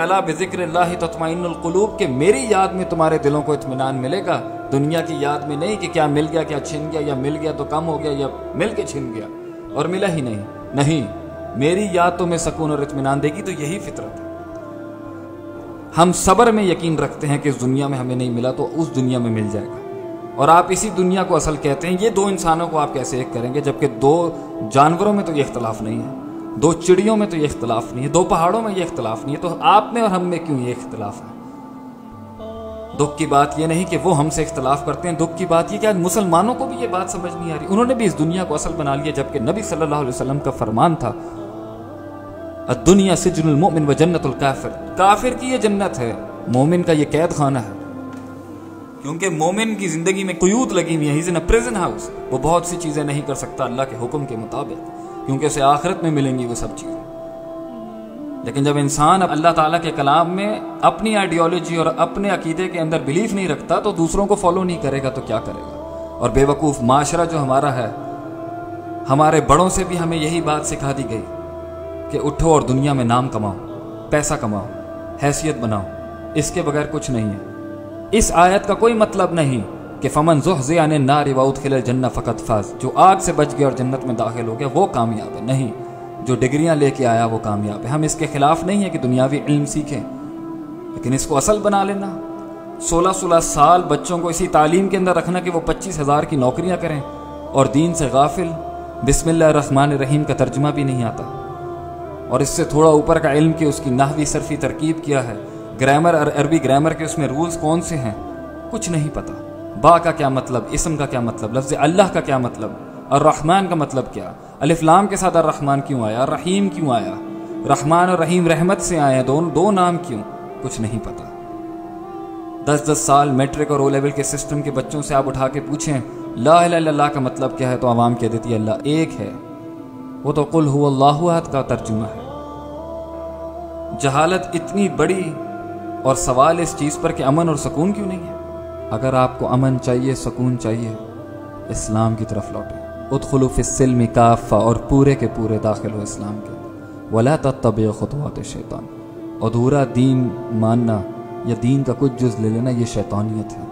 अला बिजिक्र ततमाइनकलूब के मेरी याद में तुम्हारे दिलों को इतमान मिलेगा। दुनिया की याद में नहीं कि क्या मिल गया, क्या छिन गया, या मिल गया तो कम हो गया, या मिल के छिन गया। और मिला ही नहीं। नहीं, मेरी याद तुम्हें सकून और इतमान देगी तो यही फितरत है। हम सबर में यकीन रखते हैं कि इस दुनिया में हमें नहीं मिला तो उस दुनिया में मिल जाएगा। और आप इसी दुनिया को असल कहते हैं, ये दो इंसानों को आप कैसे एक करेंगे, जबकि दो जानवरों में तो ये इख्तलाफ नहीं है। दो चिड़ियों में तो ये इख्तलाफ नहीं है, दो पहाड़ों में ये इख्तलाफ नहीं है तो आप में और हम में क्यों ये इख्तलाफ है? दुख की बात यह नहीं कि वो हमसे इख्तलाफ करते हैं, दुख की बात यह कि आज मुसलमानों को भी ये बात समझ नहीं आ रही। उन्होंने भी इस दुनिया को असल बना लिया, जबकि नबी सल्लल्लाहु अलैहि वसल्लम का फरमान था दुनिया सिजनुल मोमिन व जन्नतुल काफिर। काफिर की ये जन्नत है, मोमिन का ये कैद खाना है। क्योंकि मोमिन की ज़िंदगी में कुयूत लगी हुई है इन अ प्रिजन हाउस। वो बहुत सी चीज़ें नहीं कर सकता अल्लाह के हुक्म के मुताबिक। क्योंकि उसे आखिरत में मिलेंगी वो सब चीज़ें। लेकिन जब इंसान अल्लाह ताला के कलाम में अपनी आइडियोलॉजी और अपने अकीदे के अंदर बिलीफ नहीं रखता तो दूसरों को फॉलो नहीं करेगा तो क्या करेगा? और बेवकूफ़ माशरा जो हमारा है, हमारे बड़ों से भी हमें यही बात सिखा दी गई कि उठो और दुनिया में नाम कमाओ, पैसा कमाओ, हैसियत बनाओ, इसके बगैर कुछ नहीं है। इस आयत का कोई मतलब नहीं। कि फमन जुहजियान नारी वाउद खिल जन्ना फ़कत फाज। जो आग से बच गया और जन्नत में दाखिल हो गया वो कामयाब है। नहीं, जो डिग्रियाँ लेके आया, वो कामयाब है। हम इसके खिलाफ नहीं है कि दुनियावी इल्म सीखें, लेकिन इसको असल बना लेना। सोलह सोलह साल बच्चों को इसी तालीम के अंदर रखना कि वो पच्चीस हज़ार की नौकरियाँ करें, और दीन से गाफिल, बिस्मिल्लाह रहमान रहीम का तर्जमा भी नहीं आता। और इससे थोड़ा ऊपर का इल्म कि उसकी नाहवी सरफी तरकीब किया है। ग्रामर और अरबी ग्रामर के उसमें रूल्स कौन से हैं? कुछ नहीं पता। बा का क्या मतलब इसम का क्या मतलब लफ्ज़ अल्लाह का क्या मतलब और रहमान का मतलब क्या? अलिफ्लाम के साथ रहमान क्यों आया? रहीम क्यों आया? रहमान और रहीम रहमत से आए दोनों, दो नाम क्यों? कुछ नहीं पता। दस दस साल मेट्रिक और ओ लेवल के सिस्टम के बच्चों से आप उठा के पूछें, ला अल्लाह का मतलब क्या है? तो आवाम कह देती है, अल्लाह एक है। वो तो कुल हुआ का तर्जुमा है। जहालत इतनी बड़ी और सवाल इस चीज़ पर कि अमन और सुकून क्यों नहीं है? अगर आपको अमन चाहिए, सुकून चाहिए, इस्लाम की तरफ़ लौटे। उतखलुफ़िसलम काफ़ा और पूरे के पूरे दाखिल हो इस्लाम के। वला तब खुतवात शैतान। अधूरा दीन मानना या दीन का कुछ जुज ले लेना, ये शैतानियत है।